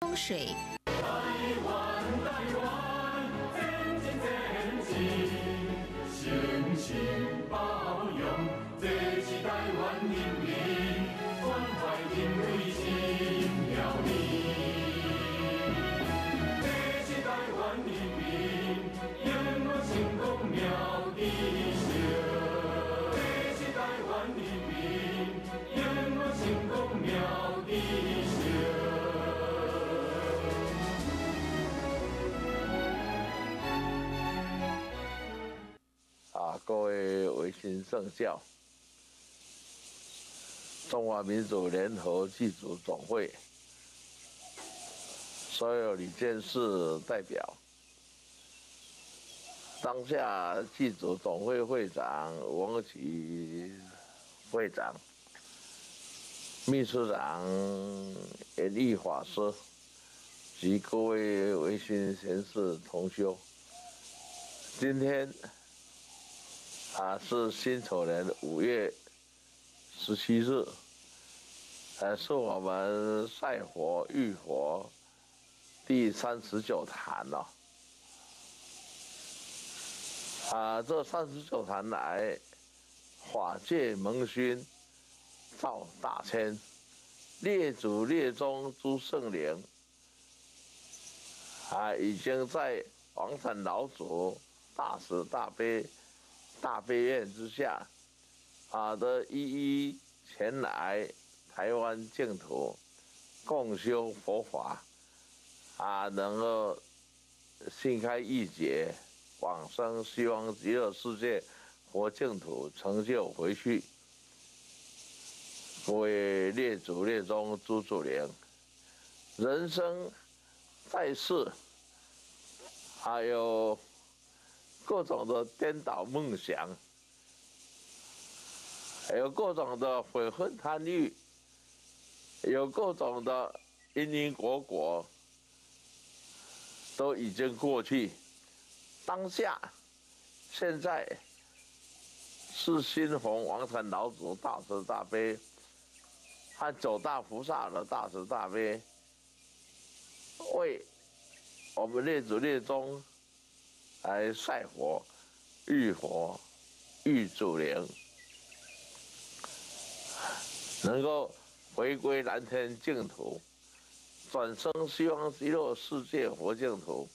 风水。各位维新圣教，中华民族联合祭祖总会所有理监事代表，当下祭祖总会会长王启会长、秘书长严义法师及各位维新贤士同修，今天。啊，是辛丑年五月十七日，呃，是我们赛佛浴佛第三十九坛了。啊，这三十九坛来，法界蒙熏，造大千，列祖列宗诸圣灵，啊，已经在黄山老祖大慈大悲。大悲愿之下，啊，的一一前来台湾净土共修佛法，啊，能够心开意解，往生西方极乐世界佛净土成就回去。各位列祖列宗诸祖灵，人生在世，还有。各种的颠倒梦想，有各种的悔恨贪欲，有各种的因因果果，都已经过去。当下，现在是心红王禅老祖大慈大悲和九大菩萨的大慈大悲，为我们列祖列宗。来赛佛、浴佛、浴祖灵，能够回归蓝天净土，转生西方极乐世界佛净土。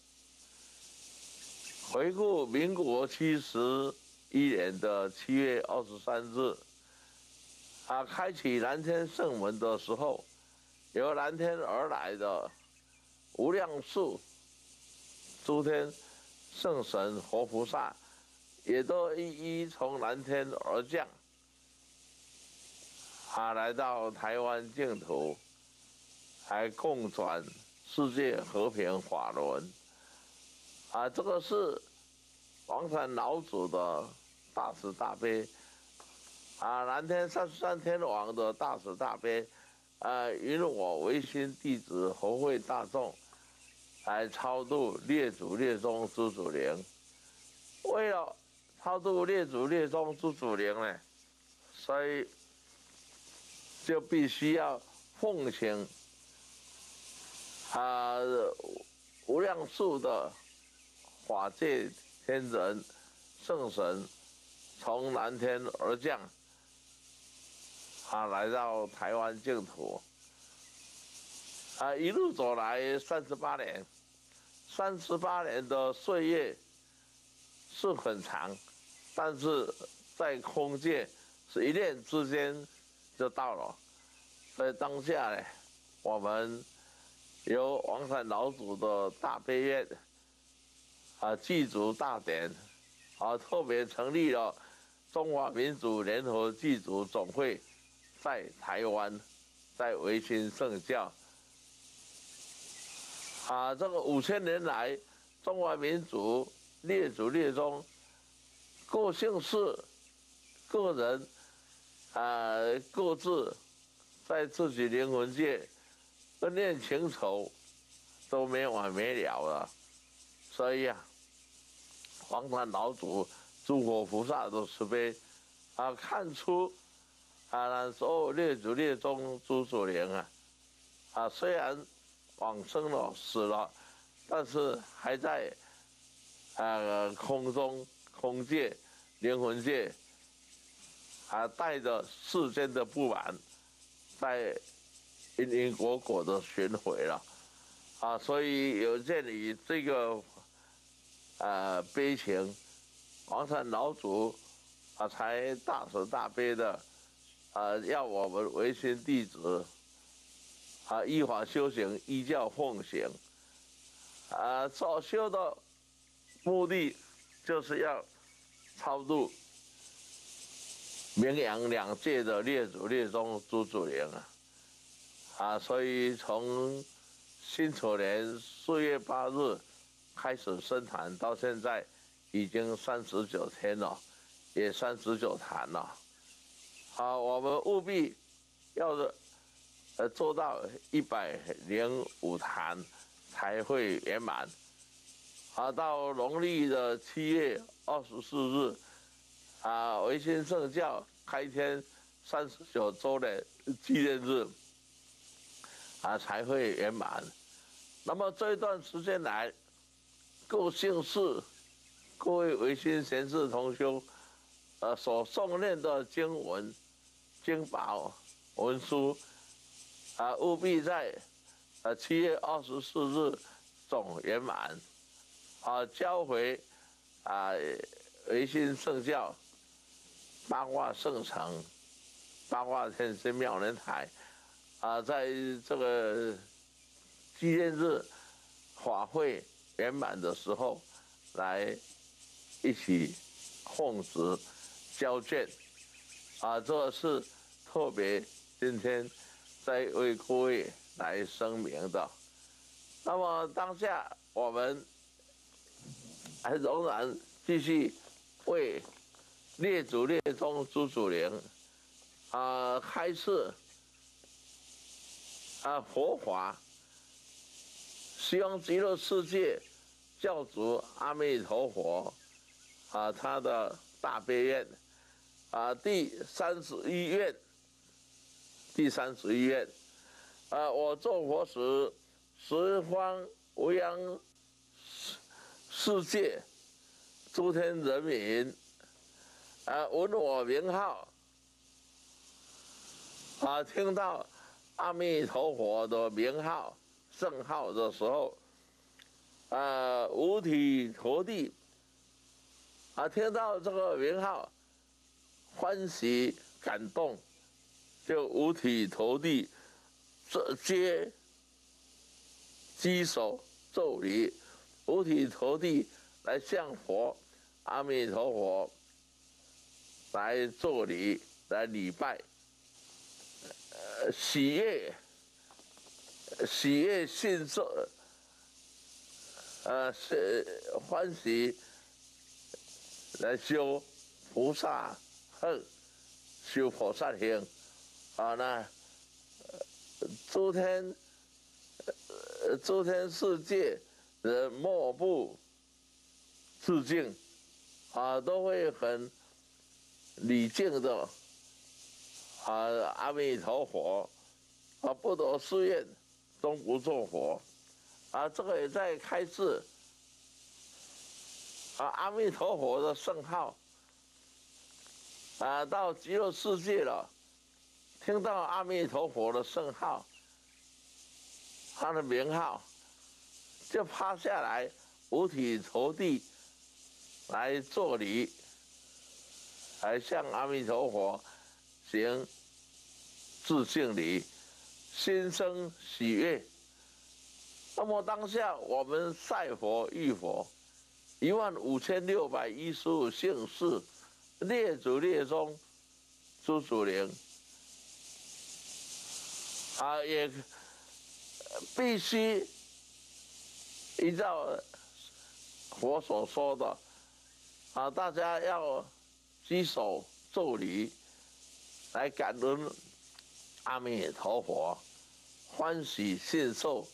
回顾民国七十一年的七月二十三日，啊，开启蓝天圣门的时候，由蓝天而来的无量数诸天。圣神活菩萨也都一一从蓝天而降，啊，来到台湾净土，还共转世界和平法轮，啊，这个是王禅老祖的大慈大悲，啊，蓝天三十三天王的大慈大悲，啊，允我唯心弟子和会大众。来超度列祖列宗诸祖灵，为了超度列祖列宗诸祖灵呢，所以就必须要奉请啊无量数的法界天人圣神从蓝天而降，啊来到台湾净土，啊一路走来三十八年。三十八年的岁月是很长，但是在空界是一念之间就到了。所以当下呢，我们由王禅老祖的大悲愿啊祭祖大典啊，特别成立了中华民族联合祭祖总会，在台湾，在维新圣教。啊，这个五千年来，中华民族列祖列宗，各姓氏、个人，啊，各自在自己灵魂界恩怨情仇都没完没了了。所以啊，黄坛老祖、诸佛菩萨的慈悲啊，看出啊，所有列祖列宗诸祖灵啊，啊，虽然。往生了，死了，但是还在呃空中空界、灵魂界，还带着世间的不满，在因因果果的巡回了，啊，所以有鉴于这个呃悲情，黄山老祖啊才大慈大悲的啊要我们唯心弟子。啊，依法修行，依教奉行。啊，所修的目的就是要超度名扬两界的列祖列宗诸祖灵啊！啊，所以从辛丑年四月八日开始生坛，到现在已经三十九天了，也三十九坛了。啊，我们务必要是。呃，做到一百零五坛才会圆满。啊，到农历的七月二十四日，啊，维新圣教开天三十九周的纪念日，啊，才会圆满。那么这一段时间来，各姓氏、各位维新贤士同修，呃，所诵念的经文、经宝、文书。啊，务必在，呃，七月二十四日总圆满，啊，交回啊，维新圣教八卦圣城八卦天神妙人台，啊，在这个纪念日法会圆满的时候，来一起奉旨交卷，啊，这是特别今天。在为各位来声明的。那么当下我们还仍然继续为列祖列宗诸祖灵啊开示啊佛法，希望极乐世界教主阿弥陀佛啊他的大悲愿啊第三十一愿。第三十一愿，啊，我做佛时，十方无央世世界诸天人民，啊，闻我名号，啊，听到阿弥陀佛的名号圣号的时候，啊，五体投地，啊，听到这个名号，欢喜感动。就五体投地，这接稽首奏礼，五体投地来向佛阿弥陀佛来作礼来礼拜，呃，喜悦喜悦信受，呃，是欢喜来修菩萨恨，修菩萨行。啊，那诸天，诸天世界人莫不致敬，啊，都会很礼敬的，啊，阿弥陀佛，啊，不得誓愿，终不作佛，啊，这个也在开示，啊，阿弥陀佛的圣号，啊，到极乐世界了。听到阿弥陀佛的圣号，他的名号，就趴下来，五体投地，来作礼，来向阿弥陀佛行致敬礼，心生喜悦。那么当下我们赛佛遇佛，一万五千六百一十五姓氏，列祖列宗，诸祖灵。啊，也必须依照佛所说的啊，大家要举手奏礼，来感恩阿弥陀佛，欢喜信受，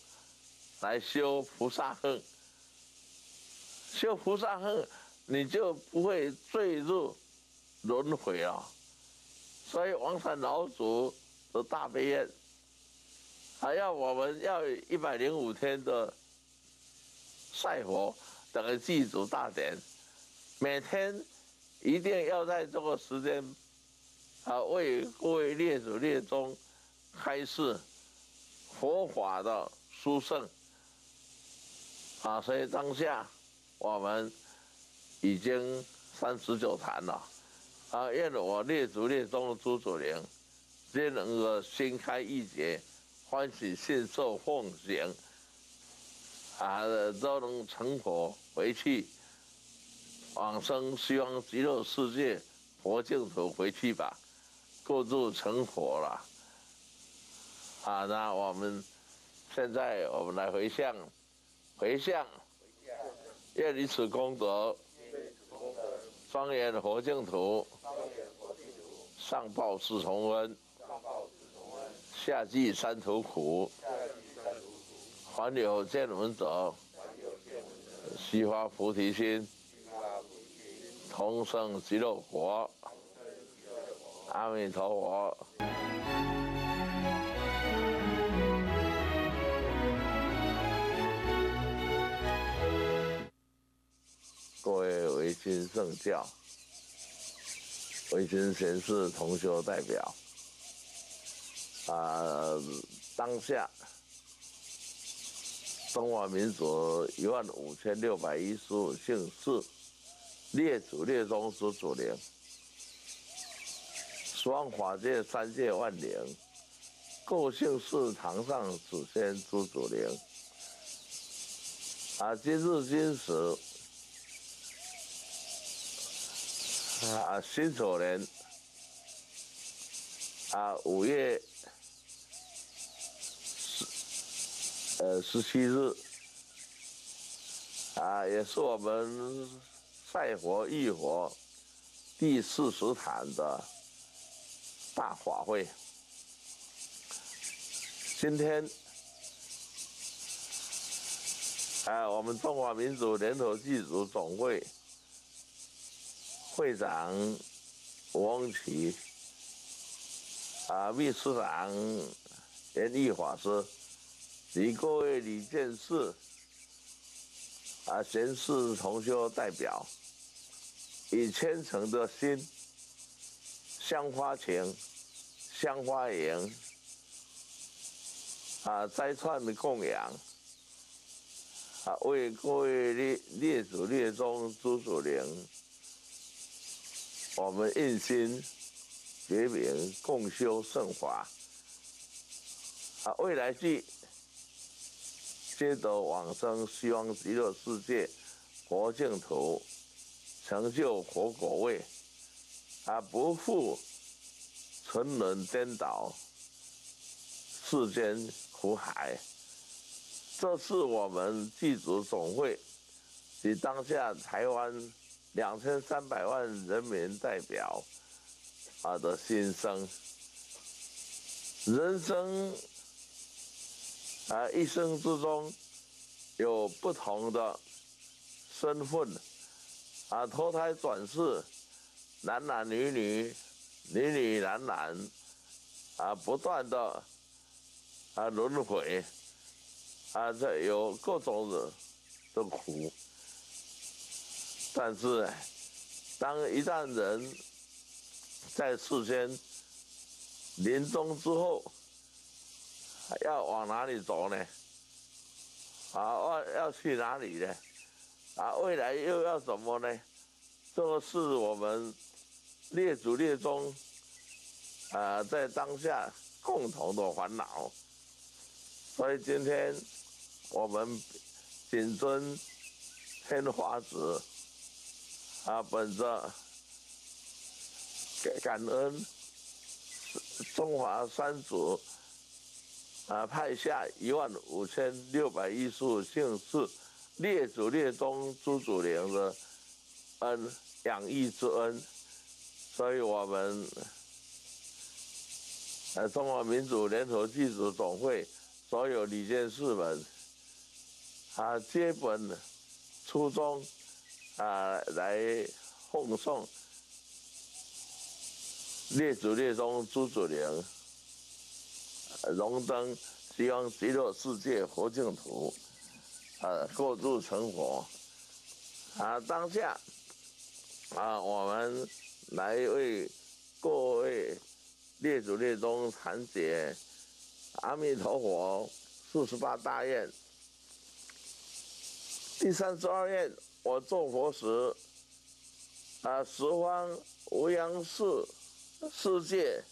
来修菩萨恨，修菩萨恨，你就不会坠入轮回了。所以王禅老祖的大悲愿。还要我们要一百零五天的赛佛等祭祖大典，每天一定要在这个时间啊为各位列祖列宗开示佛法的殊胜啊，所以当下我们已经三十九坛了。啊！愿我列祖列宗的诸祖灵，皆能够心开意解，欢喜信受奉行，啊，都能成佛回去，往生西方极乐世界佛净土回去吧，过度成佛了。啊，那我们现在我们来回向，回向，愿以此功德，庄严佛净土。上报四重恩，夏季三途苦，还有见闻者，悉发菩提心，同生极乐国。阿弥陀佛。各位维新圣教。维新贤士同修代表，啊，当下中华民族一万五千六百一十五姓氏列祖列宗之祖灵，双法界三界万灵，各姓氏堂上祖先之祖灵，啊，今日今时。啊，辛丑年啊，五月十呃十七日啊，也是我们赛佛浴佛第四十坛的大法会。今天啊，我们中华民族联合祭祖总会。会长王琦啊，秘书长严毅法师，及各位李建士啊，贤士同修代表，以虔诚的心，香花情，香花迎啊，斋串的供养啊，为各位列列祖列宗诸祖灵。我们印心结名共修圣法，啊，未来即皆得往生西方极乐世界佛净土，成就佛果位，而，不负沉沦颠倒世间苦海。这是我们祭祖总会及当下台湾。两千三百万人民代表啊的心声，人生啊一生之中有不同的身份啊投胎转世，男男女女，女女男男啊不断的啊轮回啊这有各种的的苦。但是，当一旦人在世间临终之后，要往哪里走呢？啊，要要去哪里呢？啊，未来又要怎么呢？这个是我们列祖列宗啊，在当下共同的烦恼。所以今天我们谨遵天华子。啊，本着感恩中华三祖啊，派下一万五千六百一十五姓氏列祖列宗朱祖灵的恩养育之恩，所以我们呃中华民族联合祭祖总会所有理事们啊，接本初衷。啊，来奉送列祖列宗朱祖灵，荣登希望极乐世界佛净土，呃，过度成佛。啊，当下，啊，我们来为各位列祖列宗谈解阿弥陀佛四十八大愿。第三十二愿，我做佛时，啊，十方无央世世界，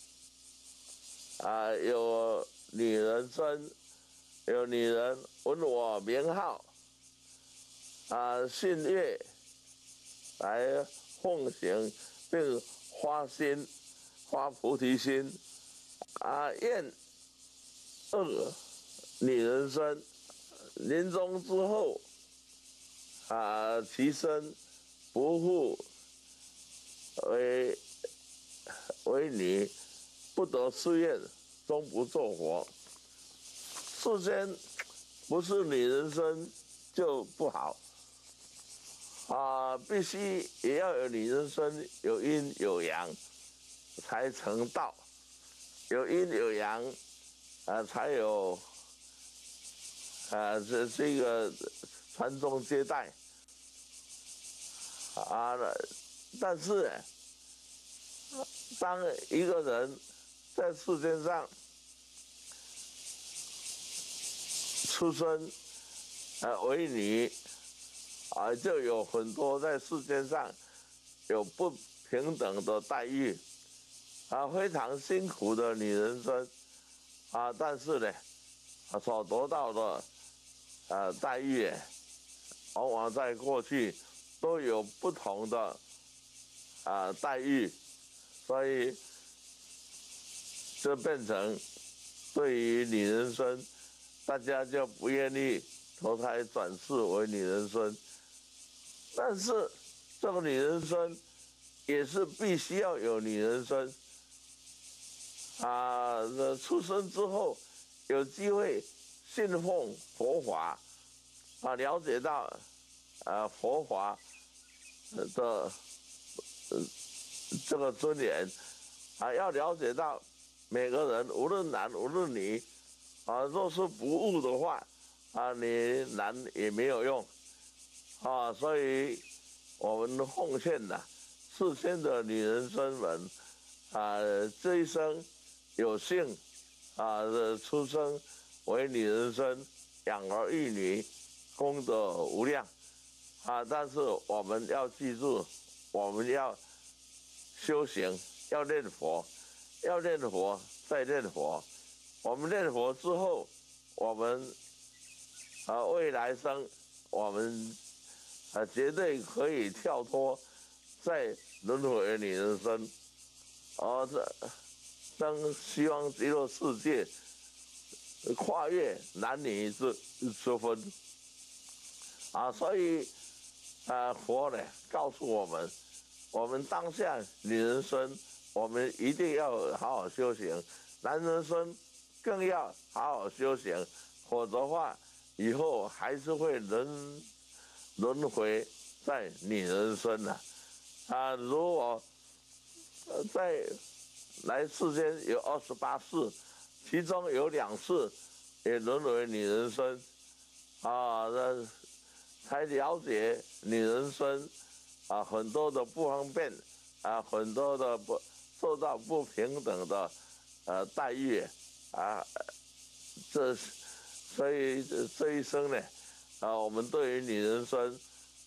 啊，有女人身，有女人问我名号，啊，信月来奉行，并发心，发菩提心，啊，愿二女人身临终之后，啊，其身不复为为女，不得誓愿。终不做佛，世间不是女人生就不好啊，必须也要有女人生，有阴有阳才成道，有阴有阳啊，才有啊这这个传宗接代啊，但是当一个人在世间上。出生，呃，为女，啊，就有很多在世间上有不平等的待遇，啊，非常辛苦的女人生，啊，但是呢，所得到的，呃，待遇，往往在过去都有不同的，啊，待遇，所以，就变成对于女人生。大家就不愿意投胎转世为女人孙，但是这个女人孙也是必须要有女人孙啊！出生之后有机会信奉佛法啊，了解到啊佛法的这个尊严啊，要了解到每个人无论男无论女。啊，若是不悟的话，啊，你男也没有用，啊，所以我们奉劝呐，世间的女人孙们，啊，这一生有幸，啊，出生为女人生，养儿育女，功德无量，啊，但是我们要记住，我们要修行，要念佛，要念佛，再念佛。我们念佛之后，我们啊未来生，我们啊绝对可以跳脱在轮回女人生，而这生希望极乐世界跨越男女之之分啊，所以啊佛呢告诉我们，我们当下女人生，我们一定要好好修行，男人生。更要好好修行，否则话，以后还是会轮轮回在女人身呐。啊，如果在来世间有二十八世，其中有两次也沦为女人生，啊，那才了解女人生啊很多的不方便，啊，很多的不受到不平等的呃待遇。啊，这所以这一生呢，啊，我们对于女人生，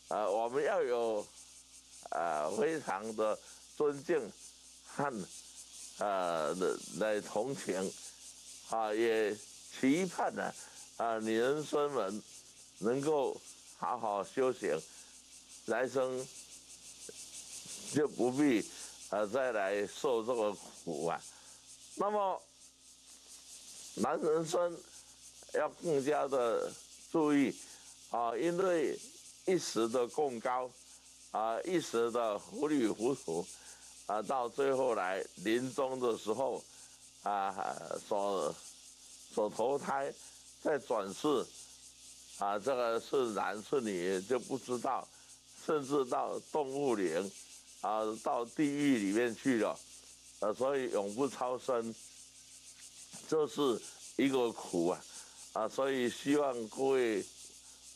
啊，我们要有啊非常的尊敬和啊来同情，啊，也期盼呢，啊，女人生们能够好好修行，来生就不必啊再来受这个苦啊，那么。男人生要更加的注意啊，因为一时的共高啊，一时的糊里糊涂啊，到最后来临终的时候啊，所所投胎再转世啊，这个是男是女就不知道，甚至到动物灵啊，到地狱里面去了，呃，所以永不超生。这是一个苦啊，啊，所以希望各位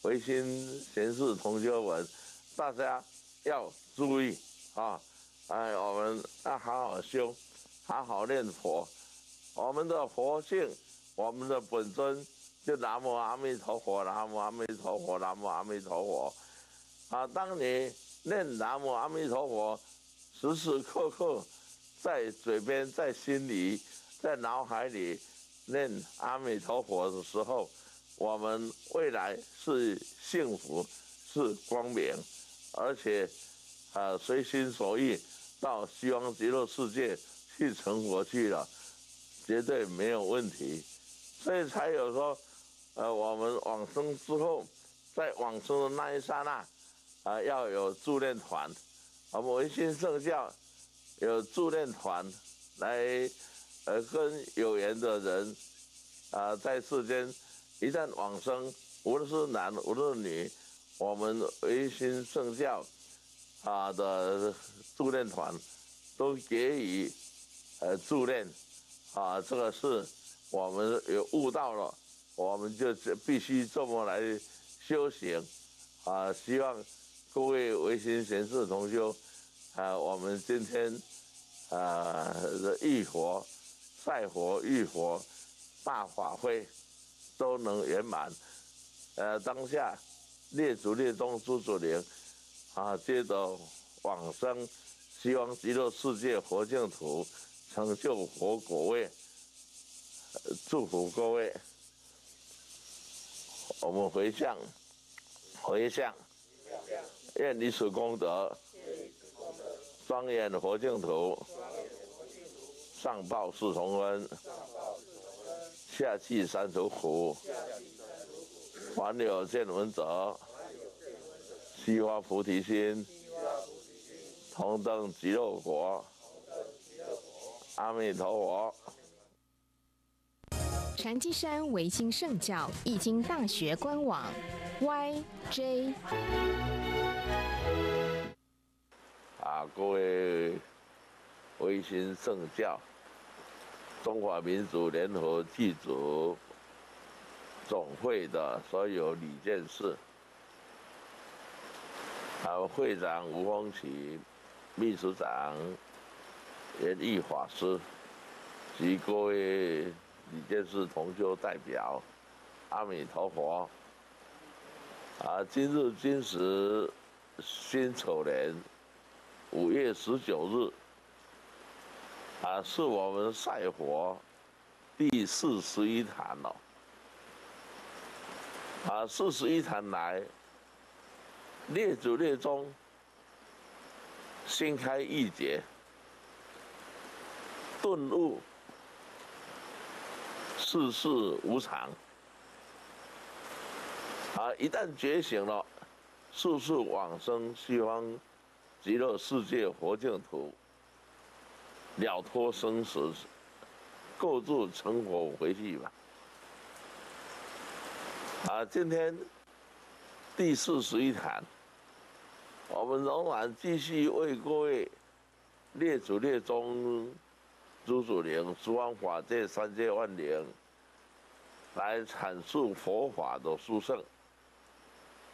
维新贤士同学们，大家要注意。啊，哎，我们要好好修，好好念佛，我们的佛性，我们的本尊，就南无阿弥陀佛，南无阿弥陀佛，南无阿弥陀佛，啊，当你念南无阿弥陀佛，时时刻刻在嘴边，在心里，在脑海里。念阿弥陀佛的时候，我们未来是幸福，是光明，而且啊随心所欲到西方极乐世界去成佛去了，绝对没有问题。所以才有说，呃，我们往生之后，在往生的那一刹那，啊，要有助念团，我们维新圣教有助念团来。呃跟有缘的人，啊，在世间一旦往生，无论是男无论女，我们唯心圣教啊的助念团都给予呃助念，啊，这个是我们有悟到了，我们就必须这么来修行，啊，希望各位唯心贤士同修，啊，我们今天啊的浴佛。赛佛、浴佛、大法会都能圆满。呃，当下列祖列宗诸祖灵啊，接着往生，希望极乐世界佛净土成就佛果位，祝福各位。我们回向，回向，愿你此功德，庄严佛净土。上报四重恩，下济三途苦。凡有见闻者，悉发菩提心，同登极乐国。阿弥陀佛。禅机山维新圣教易经大学官网，YJ。啊，各位维新圣教。中华民族联合祭祖总会的所有理件事，还有会长吴峰奇、秘书长严义法师及各位理件事同修代表，阿弥陀佛。啊，今日今时辛丑年五月十九日。啊，是我们赛佛第四十一坛了。啊，四十一坛来，列祖列宗心开意解，顿悟世事无常。啊，一旦觉醒了，速速往生西方极乐世界佛净土。了脱生死，构筑成佛回去吧。啊，今天第四十一坛，我们仍然继续为各位列祖列宗、诸祖灵、诸方法界、三界万灵来阐述佛法的殊胜，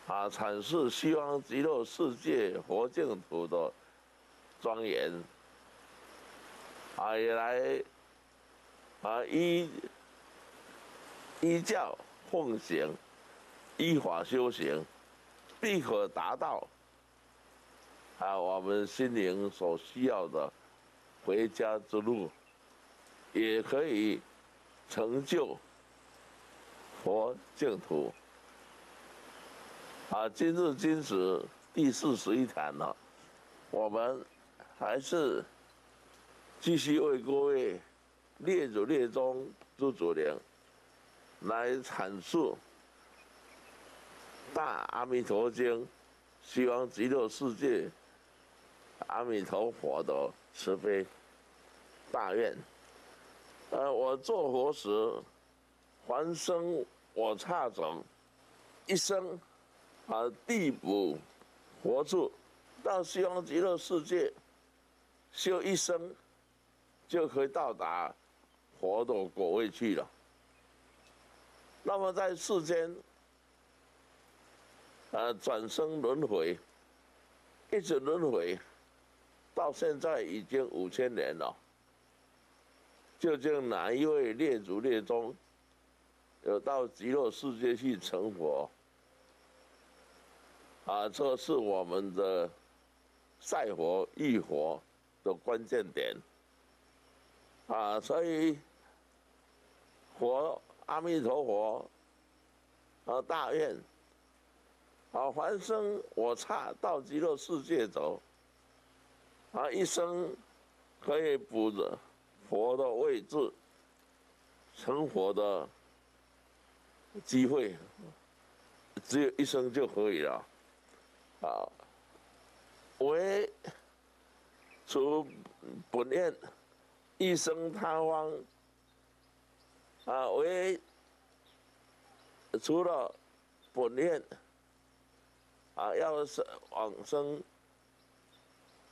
啊，阐释西方极乐世界佛净土的庄严。啊，也来啊依依教奉行，依法修行，必可达到啊我们心灵所需要的回家之路，也可以成就佛净土。啊，今日今时第四十一坛了，我们还是。继续为各位列祖列宗诸祖灵来阐述《大阿弥陀经》，希望极乐世界阿弥陀佛的慈悲大愿。呃，我做佛时，还生我刹种一生啊，地补佛住到西方极乐世界修一生。就可以到达佛的果位去了。那么在世间，呃，转生轮回，一直轮回，到现在已经五千年了。究竟哪一位列祖列宗有到极乐世界去成佛？啊，这是我们的赛佛浴佛的关键点。啊，所以佛阿弥陀佛啊，大愿啊，凡生我刹到极乐世界走，啊，一生可以补着佛的位置，成佛的机会，只有一生就可以了。啊，为除本愿。一生他方啊，为除了本愿啊，要是往生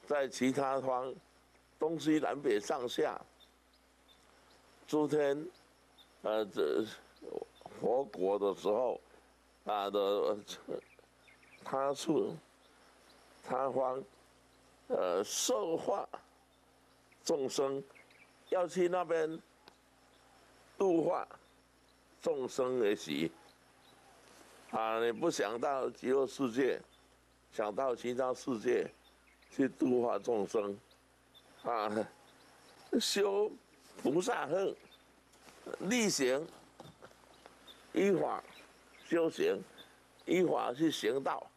在其他方东西南北上下诸天呃这佛国的时候啊的他处他方呃受化众生。要去那边度化众生而已啊！你不想到极乐世界，想到其他世界去度化众生啊！修菩萨恨，力行依法修行，依法去行道，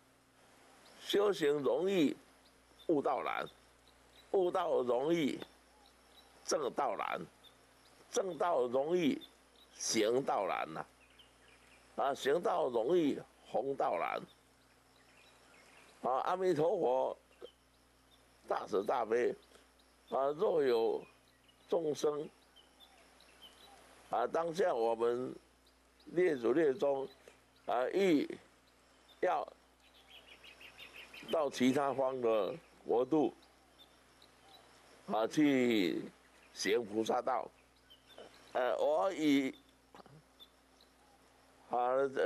修行容易，悟道难，悟道容易。正道难，正道容易，行道难呐。啊，行道容易，弘道难。啊，阿弥陀佛，大慈大悲。啊，若有众生，啊，当下我们列祖列宗，啊，欲要到其他方的国度，啊，去。行菩萨道，呃，我以啊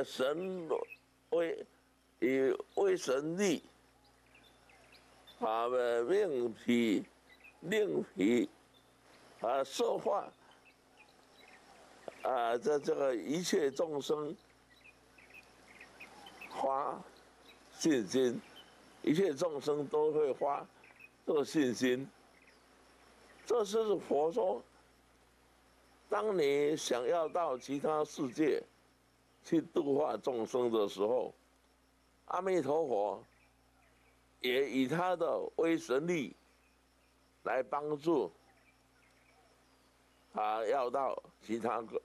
神为以为神力，啊命皮令皮啊说话，啊这这个一切众生发信心，一切众生都会发这个信心。这是佛说，当你想要到其他世界去度化众生的时候，阿弥陀佛也以他的威神力来帮助，他，要到其他个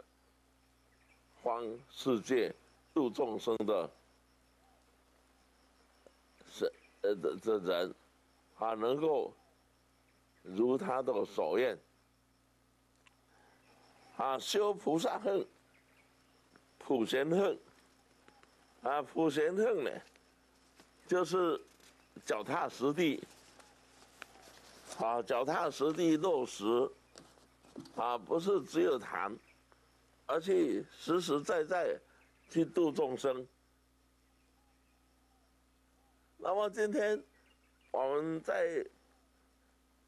方世界度众生的，是呃的这人，啊，能够。如他的所愿，啊，修菩萨恨、普贤恨，啊，普贤恨呢，就是脚踏实地，啊，脚踏实地落实，啊，不是只有谈，而且实实在在去度众生。那么今天我们在。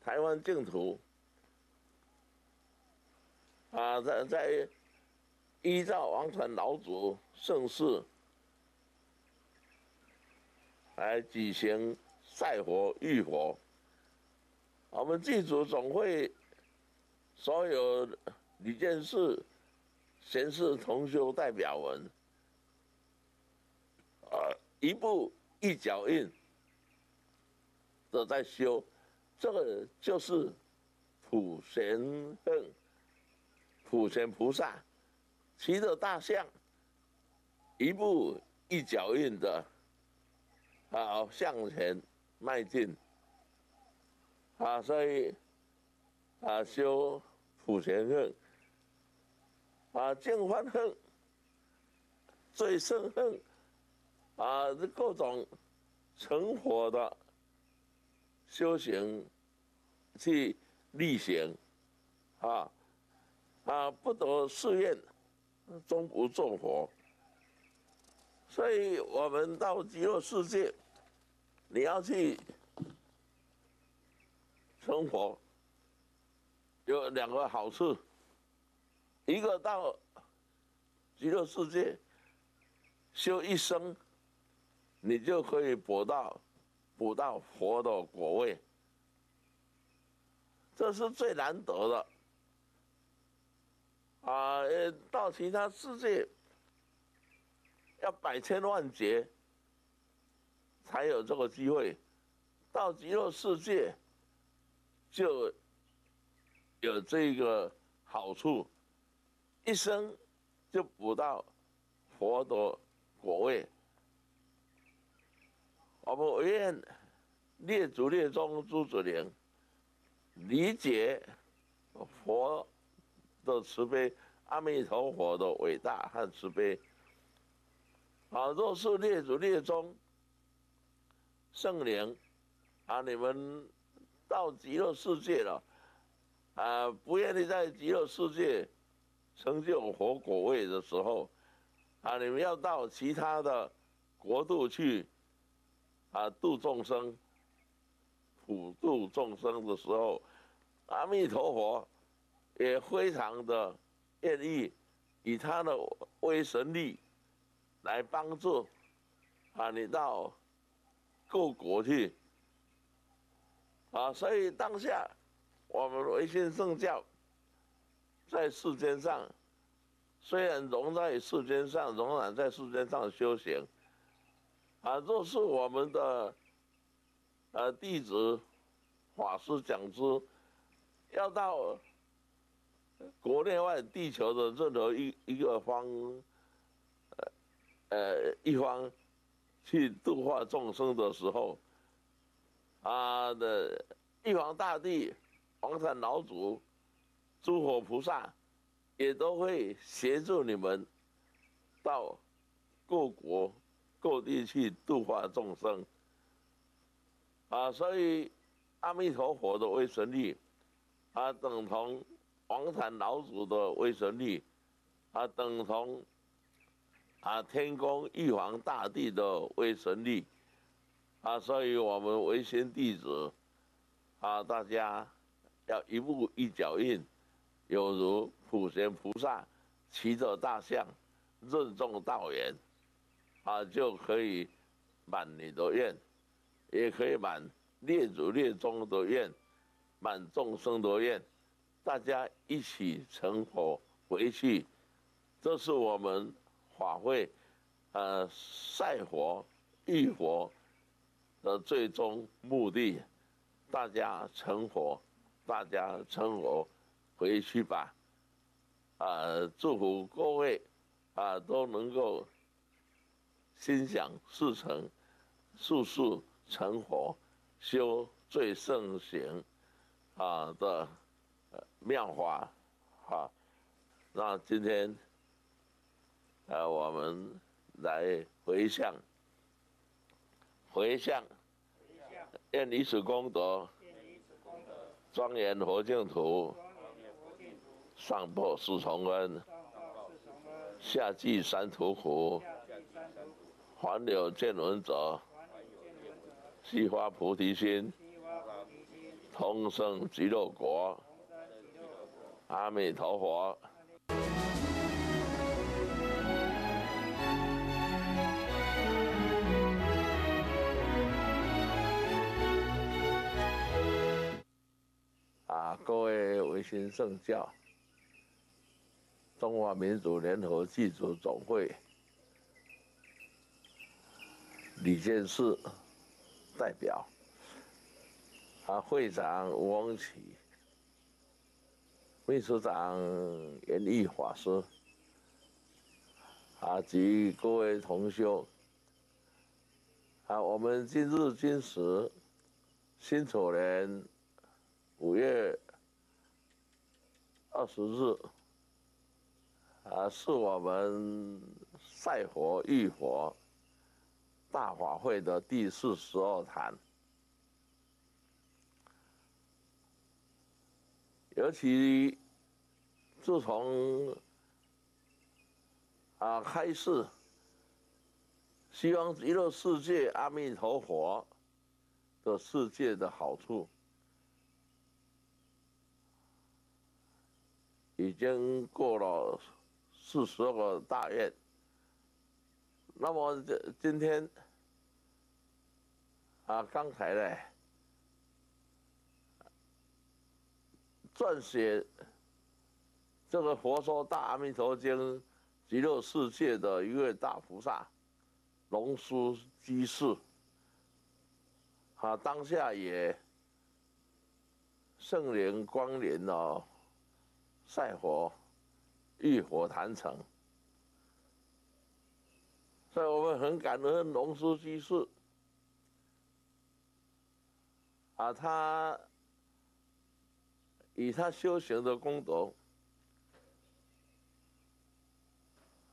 台湾净土啊，在在依照王传老祖盛世来举行赛佛浴佛，我们祭祖总会所有李建士贤士同修代表文啊，一部一脚印都在修。这个就是普贤恨，普贤菩萨骑着大象，一步一脚印的啊向前迈进啊，所以啊修普贤恨啊净欢恨，最胜恨啊这各种成佛的。修行，去力行，啊，啊，不得誓愿，终不重佛。所以我们到极乐世界，你要去成佛，有两个好处，一个到极乐世界修一生，你就可以博到补到佛的果位，这是最难得的。啊，到其他世界要百千万劫才有这个机会，到极乐世界就有这个好处，一生就补到佛的果位。我们愿列祖列宗诸子灵理解佛。的慈悲，阿弥陀佛的伟大和慈悲。啊，若是列祖列宗圣灵，啊，你们到极乐世界了，啊，不愿意在极乐世界成就佛果位的时候，啊，你们要到其他的国度去，啊，度众生，普度众生的时候，阿弥陀佛。也非常的愿意以他的威神力来帮助啊，你到各国去啊，所以当下我们维新圣教在世间上虽然融在世间上，仍然在世间上修行啊，若是我们的呃弟子法师讲师要到。国内外地球的任何一一个方，呃呃一方去度化众生的时候，啊的玉皇大帝、黄山老祖、诸佛菩萨也都会协助你们到各国各地去度化众生。啊，所以阿弥陀佛的威神力啊，等同。黄坛老祖的威神力，啊，等同啊天宫玉皇大帝的威神力，啊，所以我们唯心弟子，啊，大家要一步一脚印，有如普贤菩萨骑着大象，任重道远，啊，就可以满你的愿，也可以满列祖列宗的愿，满众生的愿。大家一起成佛回去，这是我们法会，呃，赛佛、遇佛的最终目的。大家成佛，大家成佛回去吧。啊，祝福各位啊都能够心想事成，速速成佛，修最圣行啊的。妙法，好，那今天，呃，我们来回向，回向，愿以此功德，庄严佛净土，上报四重恩，下济三途苦，还有见闻者，悉发菩提心，同生极乐国。阿弥陀佛！啊，各位维新圣教、中华民族联合祭祖总会李建士代表，啊，会长吴王启。秘书长严毅法师，啊及各位同修，啊，我们今日今时，辛丑年五月二十日，啊，是我们赛佛浴佛大法会的第四十二坛。尤其自从啊开示，希望极乐世界阿弥陀佛的世界的好处，已经过了四十二个大愿。那么这今天啊，刚才呢，撰写这个《佛说大阿弥陀经》极乐世界的一位大菩萨龙叔居士，啊，当下也圣灵光临了赛佛浴火坛城。所以我们很感恩龙叔居士，啊，他以他修行的功德，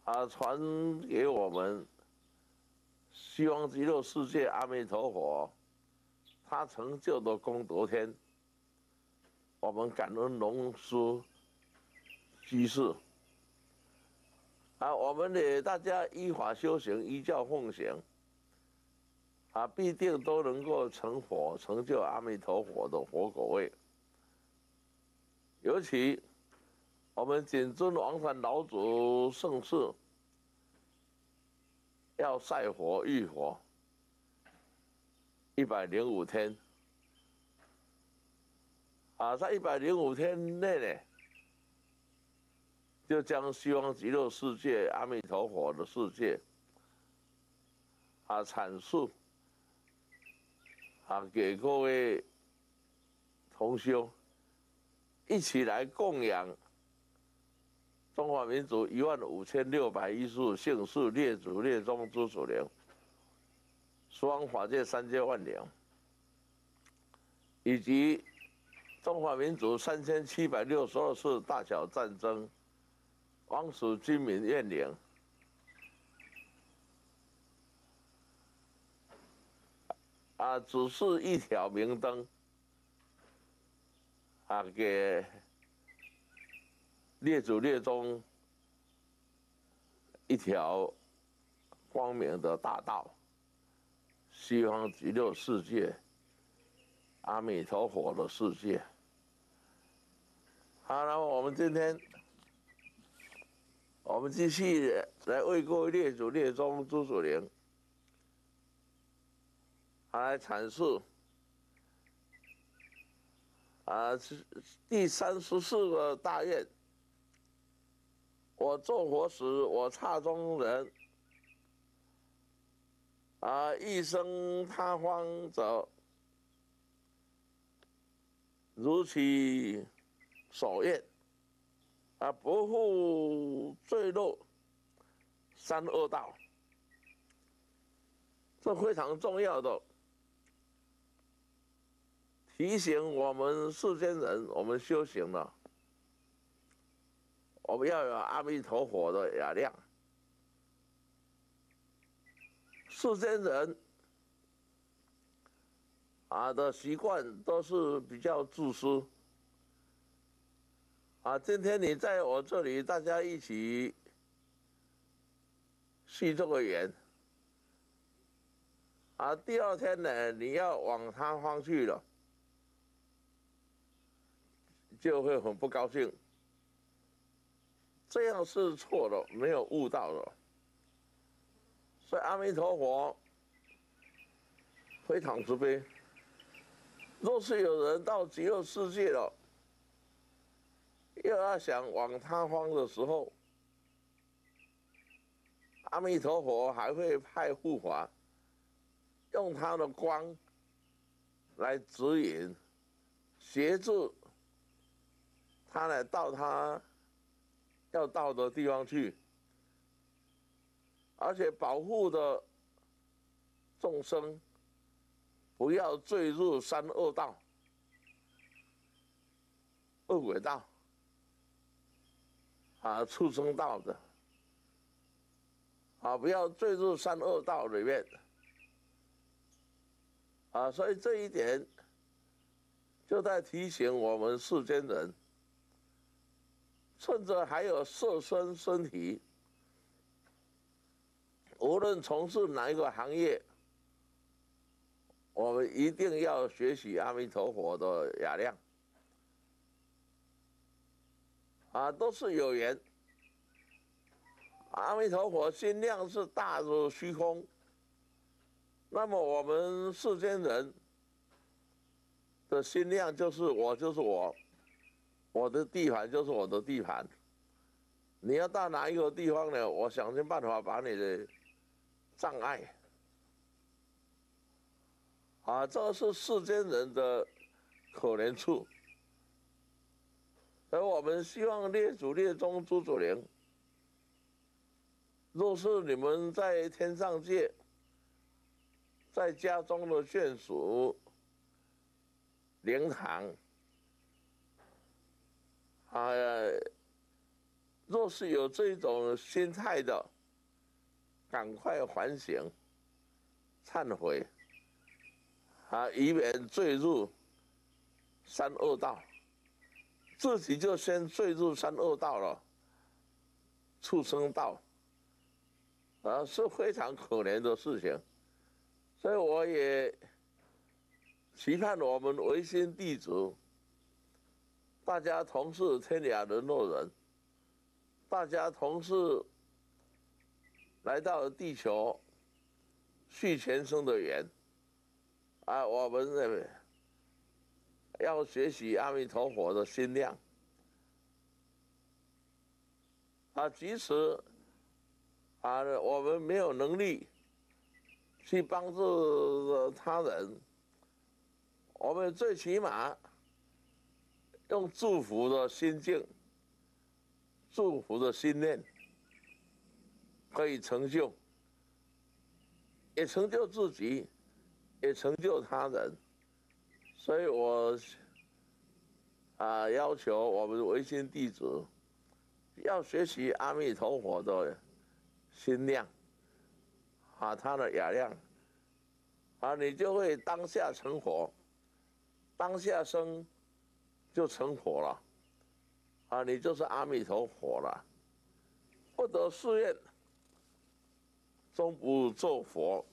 啊，传给我们，希望极乐世界阿弥陀佛，他成就的功德天，我们感恩龙叔居士。啊，我们呢，大家依法修行，依教奉行，啊，必定都能够成佛，成就阿弥陀佛的佛果位。尤其我们谨遵王禅老祖圣事，要赛佛浴佛一百零五天，啊，在一百零五天内呢。就将西方极乐世界阿弥陀佛的世界啊阐述啊给各位同修一起来供养中华民族一万五千六百一十五姓氏列祖列宗诸祖灵，双法界三界万灵，以及中华民族三千七百六十二次大小战争。王属居民怨灵，啊，只是一条明灯，啊，给列祖列宗一条光明的大道，西方极乐世界，阿弥陀佛的世界。好，那么我们今天。我们继续来为各位列祖列宗诸祖灵，来阐述啊，第三十四个大愿。我做佛时，我刹中人啊，一生他方者，如其所愿。啊，不负坠落三恶道，这非常重要的提醒我们世间人，我们修行了，我们要有阿弥陀佛的雅量。世间人啊的习惯都是比较自私。啊，今天你在我这里，大家一起续这个缘。啊，第二天呢，你要往他方去了，就会很不高兴。这样是错的，没有悟到的。所以阿弥陀佛非常慈悲。若是有人到极乐世界了，又要想往他方的时候，阿弥陀佛还会派护法，用他的光来指引、协助他来到他要到的地方去，而且保护的众生不要坠入三恶道、恶鬼道。啊，畜生道的，啊，不要坠入三恶道里面，啊，所以这一点就在提醒我们世间人，趁着还有色身身体，无论从事哪一个行业，我们一定要学习阿弥陀佛的雅量，啊，都是有缘。阿弥陀佛心量是大如虚空，那么我们世间人的心量就是我就是我，我的地盘就是我的地盘。你要到哪一个地方呢？我想尽办法把你的障碍，啊，这是世间人的可怜处。而我们希望列祖列宗诸祖灵。若是你们在天上界，在家中的眷属、灵堂，啊，若是有这种心态的，赶快反省、忏悔，啊，以免坠入三恶道，自己就先坠入三恶道了，畜生道。啊，是非常可怜的事情，所以我也期盼我们唯心弟子，大家同是天涯沦落人，大家同是来到了地球续前生的缘，啊，我们要学习阿弥陀佛的心量，啊，即使。啊，我们没有能力去帮助他人，我们最起码用祝福的心境、祝福的心念，可以成就，也成就自己，也成就他人。所以我啊，要求我们唯心弟子要学习阿弥陀佛的。心量，啊，他的雅量，啊，你就会当下成佛，当下生就成佛了，啊，你就是阿弥陀佛了，不得誓愿，终不做佛。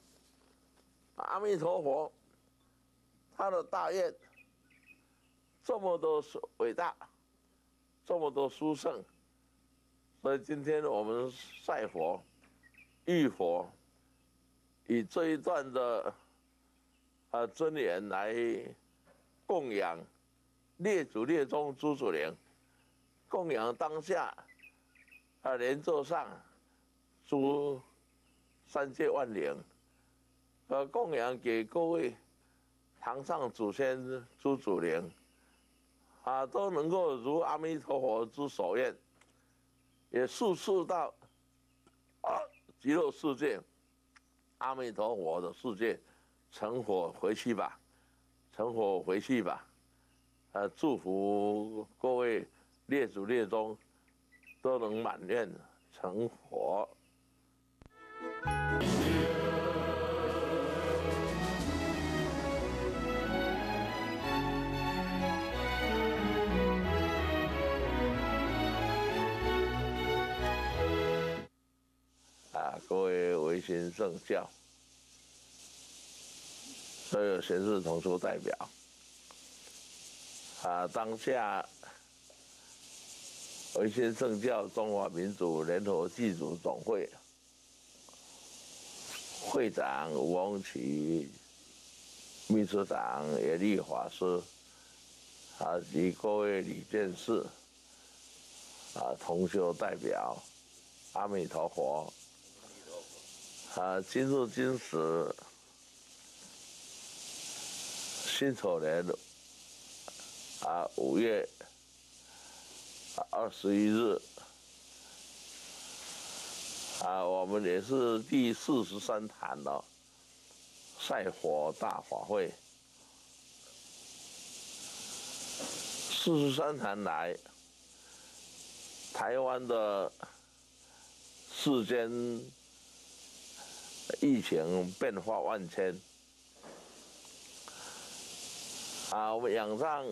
阿弥陀佛，他的大愿这么多伟大，这么多殊胜，所以今天我们赛佛。玉佛以这一段的啊尊严来供养列祖列宗诸祖灵，供养当下啊莲座上诸三界万灵，呃供养给各位堂上祖先诸祖灵，啊都能够如阿弥陀佛之所愿，也速速到啊。极乐世界，阿弥陀佛的世界，成佛回去吧，成佛回去吧，呃，祝福各位列祖列宗都能满愿成佛。啊各位维新圣教，所有贤士同书代表，啊，当下维新圣教中华民族联合祭祖总会会长吴翁奇，秘书长叶立法师，啊及各位理监事，啊同修代表，阿弥陀佛。啊，今日今时，辛丑年啊五月二十一日啊，我们也是第四十三坛了赛火大法会。四十三坛来，台湾的世间。疫情变化万千，啊！我们仰仗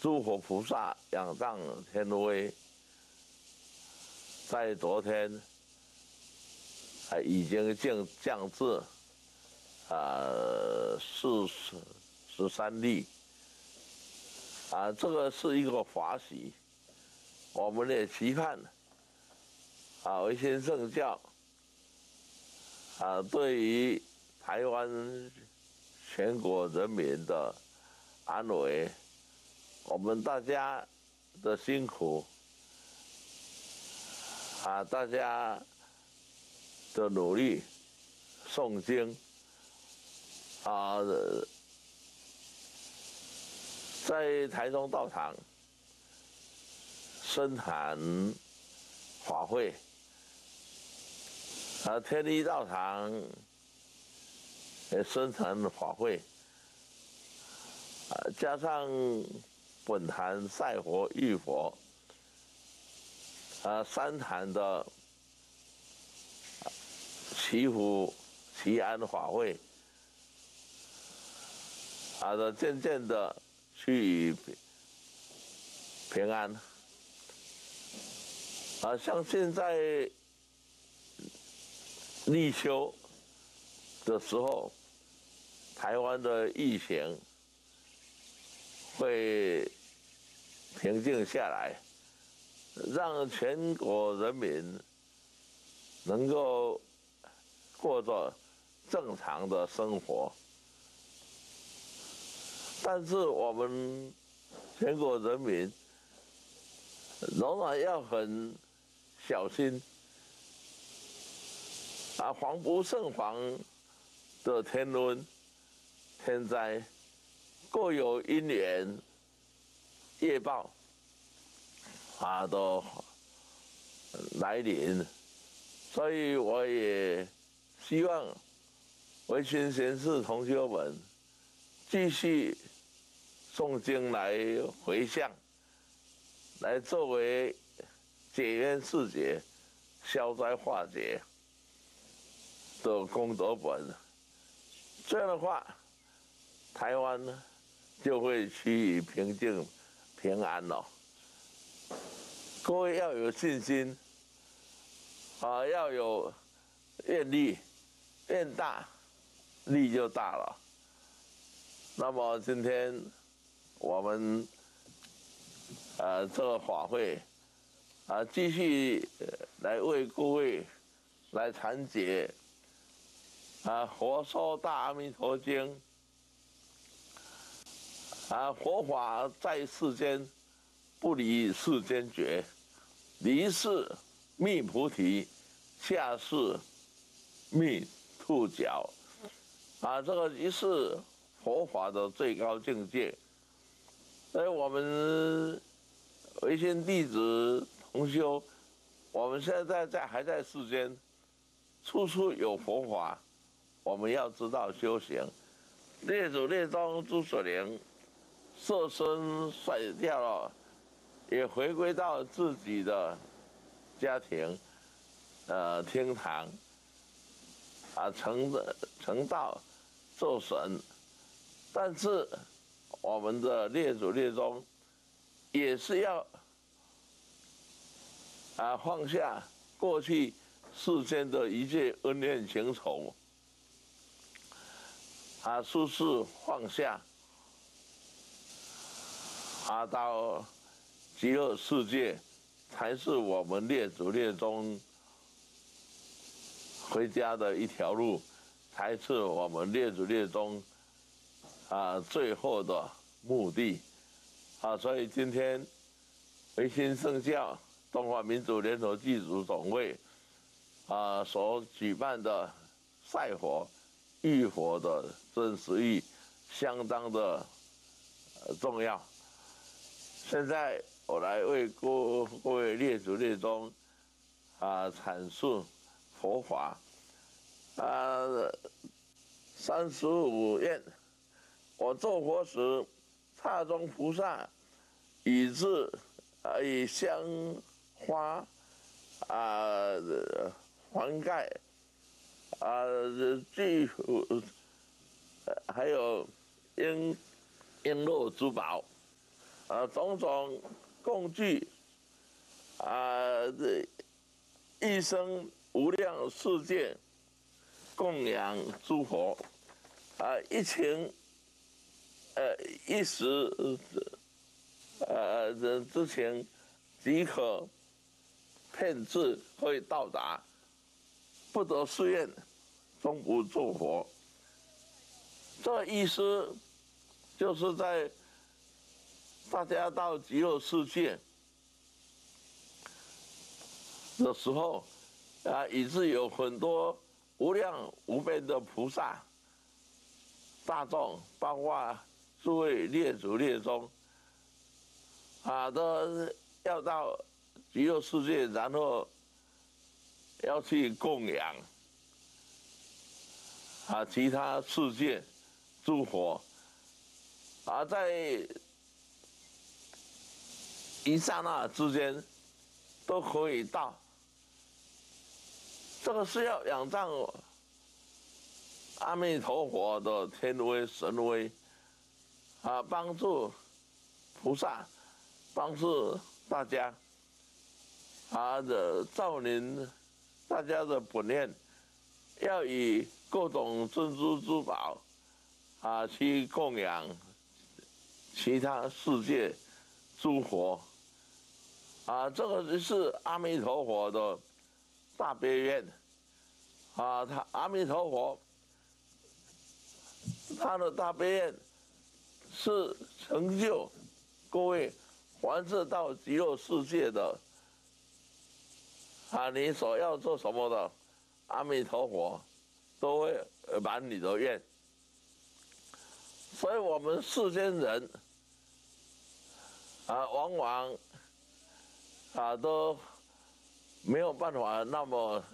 诸佛菩萨，仰仗天威，在昨天啊已经降降至啊四十十三例，啊这个是一个法喜，我们也期盼啊维新圣教啊对于台湾全国人民的安危，我们大家的辛苦。啊，大家的努力诵经啊，在台中道场深谈法会，啊，天地道场也深谈法会，啊，加上本坛赛佛浴佛。啊，三坛的祈福祈安法会，啊，的渐渐的去平安。啊，像现在立秋的时候，台湾的疫情会平静下来。让全国人民能够过着正常的生活，但是我们全国人民仍然要很小心啊，防不胜防的天伦天灾各有因缘业报。啊，都来临，所以我也希望维新贤士同学们继续诵经来回向，来作为解冤释结、消灾化解的功德本。这样的话，台湾呢就会趋于平静、平安了。各位要有信心，啊，要有愿力，愿大，力就大了。那么今天我们呃这个法会啊，继续来为各位来传解啊《佛说大阿弥陀经》啊，佛法在世间，不离世间觉。离世觅菩提，下世觅兔角，啊，这个一是佛法的最高境界。所以我们唯心弟子同修，我们现在在还在世间，处处有佛法，我们要知道修行。列祖列宗诸所灵，色身甩掉了。也回归到自己的家庭，呃，厅堂，啊，成的成道做神，但是我们的列祖列宗也是要啊放下过去世间的一切恩怨情仇，啊，处处放下，啊到。极乐世界才是我们列祖列宗回家的一条路，才是我们列祖列宗啊最后的目的啊！所以今天维新圣教中华民族联合祭祖总会啊所举办的赛佛浴佛的真实意相当的重要。现在。我来为各各位列祖列宗啊阐述佛法啊三十五愿，我做佛时，刹中菩萨以至啊以香花啊环盖啊具还有璎璎珞珠宝啊种种。共具啊，这一生无量世界供养诸佛，啊，一情，呃，一时，呃，之之前即可骗至，会到达，不得誓愿，终不作佛。这意思就是在大家到极乐世界。的时候。啊，以致有很多无量无边的菩萨、大众，包括诸位列祖列宗，啊，都要到极乐世界，然后要去供养。啊其他世界诸佛，啊，在一刹那之间都可以到。这个是要仰仗阿弥陀佛的天威神威，啊，帮助菩萨，帮助大家，啊的造林，大家的本愿，要以各种珍珠珠宝，啊，去供养其他世界诸佛，啊，这个是阿弥陀佛的大悲愿。啊，他阿弥陀佛，他的大悲愿是成就各位凡是到极乐世界的啊，你所要做什么的，阿弥陀佛都会满你的愿。所以我们世间人啊，往往啊都没有办法那么。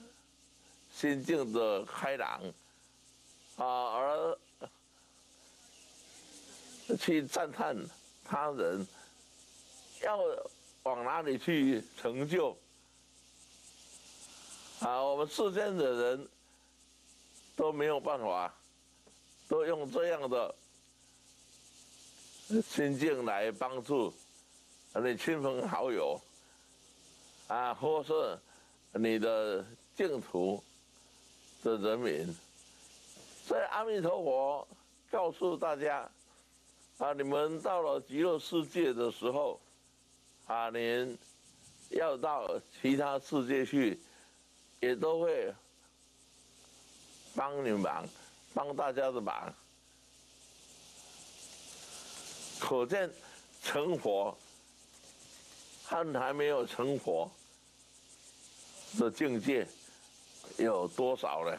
心境的开朗，啊，而去赞叹他人，要往哪里去成就？啊，我们世间的人都没有办法，都用这样的心境来帮助你亲朋好友，啊，或是你的净土。的人民，所以阿弥陀佛告诉大家：啊，你们到了极乐世界的时候，啊，您要到其他世界去，也都会帮你忙，帮大家的忙。可见成佛和还没有成佛的境界。有多少呢？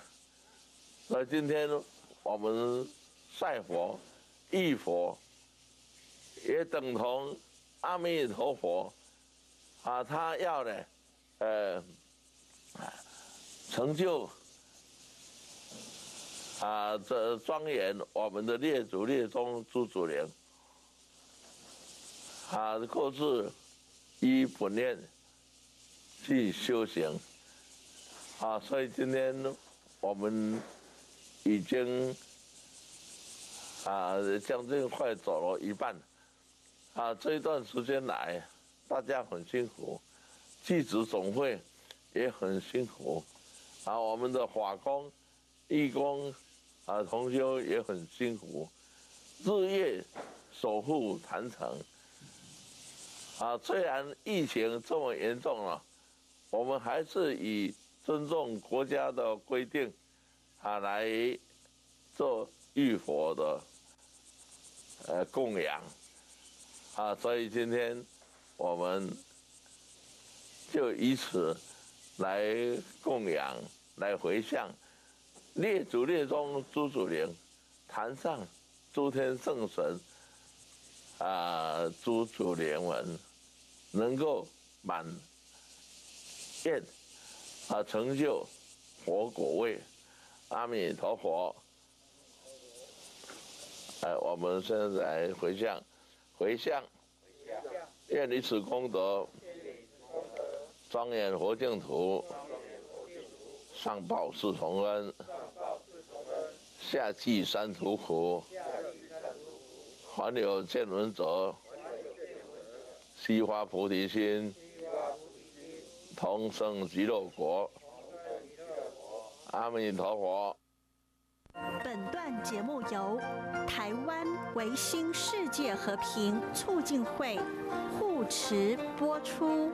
那今天我们赛佛、忆佛，也等同阿弥陀佛啊！他要呢，呃，成就啊，这庄严我们的列祖列宗诸祖灵啊，各自依本念去修行。啊，所以今天我们已经啊将近快走了一半，啊这一段时间来，大家很辛苦，弟子总会也很辛苦，啊我们的法工、义工啊同修也很辛苦，日夜守护坛城。啊虽然疫情这么严重了，我们还是以。尊重国家的规定，啊，来做浴佛的呃供养，啊，所以今天我们就以此来供养，来回向列祖列宗诸祖灵，坛上诸天圣神，啊，诸祖灵们能够满愿。啊，成就佛果位，阿弥陀佛！哎，我们现在回向，回向，愿以此功德，庄严佛净土，上报四重恩，下济三途苦，还有见闻者，悉发菩提心。同生极乐国，阿弥陀佛。本段节目由台湾维新世界和平促进会护持播出。